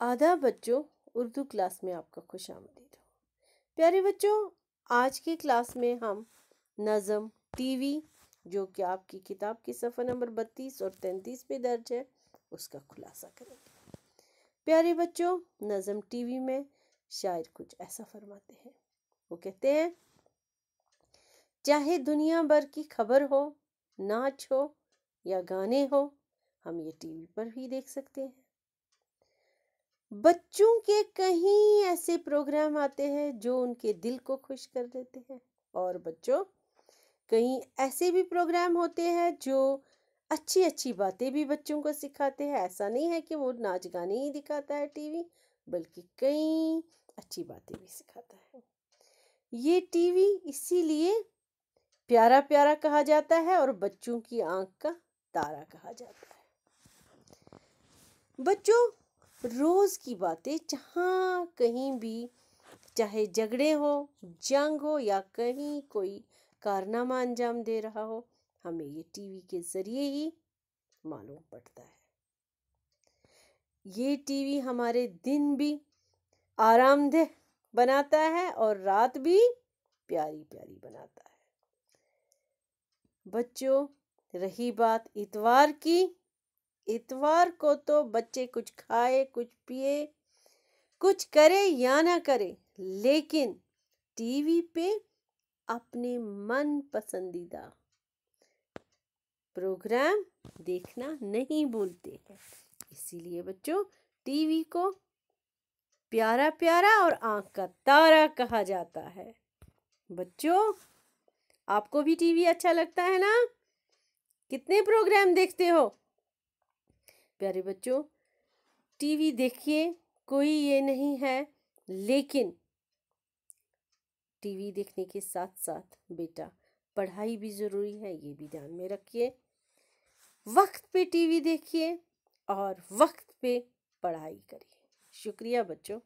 आदाब बच्चों, उर्दू क्लास में आपका खुश आमदीद हो। प्यारे बच्चों, आज की क्लास में हम नज़म टीवी, जो कि आपकी किताब की सफ़ा नंबर बत्तीस और तैंतीस पे दर्ज है, उसका खुलासा करेंगे। प्यारे बच्चों, नज़म टीवी में शायर कुछ ऐसा फरमाते हैं। वो कहते हैं, चाहे दुनिया भर की खबर हो, नाच हो या गाने हो, हम ये टीवी पर भी देख सकते हैं। बच्चों के कहीं ऐसे प्रोग्राम आते हैं जो उनके दिल को खुश कर देते हैं। और बच्चों, कहीं ऐसे भी प्रोग्राम होते हैं जो अच्छी अच्छी बातें भी बच्चों को सिखाते हैं। ऐसा नहीं है कि वो नाच गाने ही दिखाता है टीवी, बल्कि कई अच्छी बातें भी सिखाता है। ये टीवी इसीलिए प्यारा प्यारा कहा जाता है और बच्चों की आँख का तारा कहा जाता है। बच्चों रोज़ की बातें जहाँ कहीं भी, चाहे झगड़े हो, जंग हो या कहीं कोई कारनामा अंजाम दे रहा हो, हमें ये टीवी के ज़रिए ही मालूम पड़ता है। ये टीवी हमारे दिन भी आरामदेह बनाता है और रात भी प्यारी प्यारी बनाता है। बच्चों, रही बात इतवार की इतवार को तो बच्चे कुछ खाए, कुछ पिए, कुछ करे या ना करे, लेकिन टीवी पे अपने मन पसंदीदा प्रोग्राम देखना नहीं भूलते हैं। इसीलिए बच्चों, टीवी को प्यारा प्यारा और आँख का तारा कहा जाता है। बच्चों, आपको भी टीवी अच्छा लगता है ना? कितने प्रोग्राम देखते हो? प्यारे बच्चों, टीवी देखिए, कोई ये नहीं है, लेकिन टीवी देखने के साथ साथ बेटा, पढ़ाई भी ज़रूरी है, ये भी ध्यान में रखिए। वक्त पे टीवी देखिए और वक्त पे पढ़ाई करिए। शुक्रिया बच्चों।